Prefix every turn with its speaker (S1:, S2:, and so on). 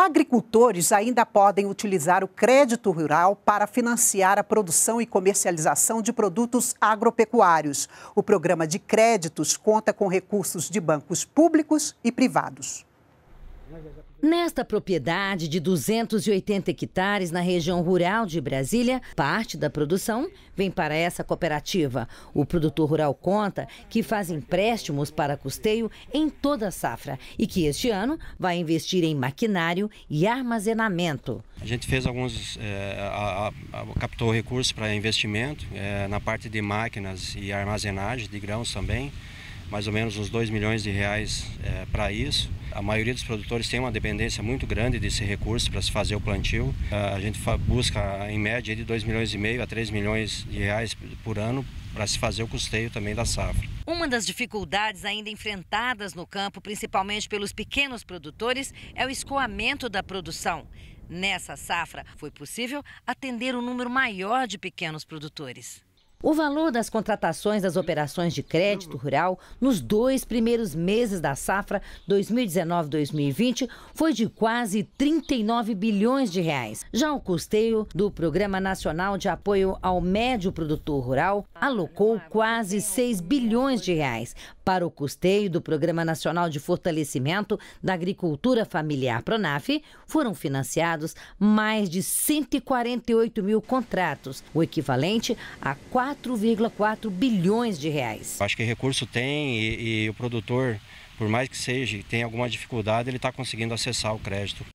S1: Agricultores ainda podem utilizar o crédito rural para financiar a produção e comercialização de produtos agropecuários. O programa de créditos conta com recursos de bancos públicos e privados.
S2: Nesta propriedade de 280 hectares na região rural de Brasília, parte da produção vem para essa cooperativa. O produtor rural conta que faz empréstimos para custeio em toda a safra e que este ano vai investir em maquinário e armazenamento.
S3: A gente fez alguns, é, a, a, captou recursos para investimento é, na parte de máquinas e armazenagem de grãos também mais ou menos uns 2 milhões de reais é, para isso. A maioria dos produtores tem uma dependência muito grande desse recurso para se fazer o plantio. A gente busca em média de 2 milhões e meio a 3 milhões de reais por ano para se fazer o custeio também da safra.
S2: Uma das dificuldades ainda enfrentadas no campo, principalmente pelos pequenos produtores, é o escoamento da produção. Nessa safra, foi possível atender um número maior de pequenos produtores. O valor das contratações das operações de crédito rural nos dois primeiros meses da safra 2019-2020 foi de quase 39 bilhões de reais. Já o custeio do Programa Nacional de Apoio ao Médio Produtor Rural alocou quase 6 bilhões de reais para o custeio do Programa Nacional de Fortalecimento da Agricultura Familiar Pronaf, foram financiados mais de 148 mil contratos, o equivalente a 4,4 bilhões de reais.
S3: Acho que recurso tem e, e o produtor, por mais que seja, tem alguma dificuldade, ele está conseguindo acessar o crédito.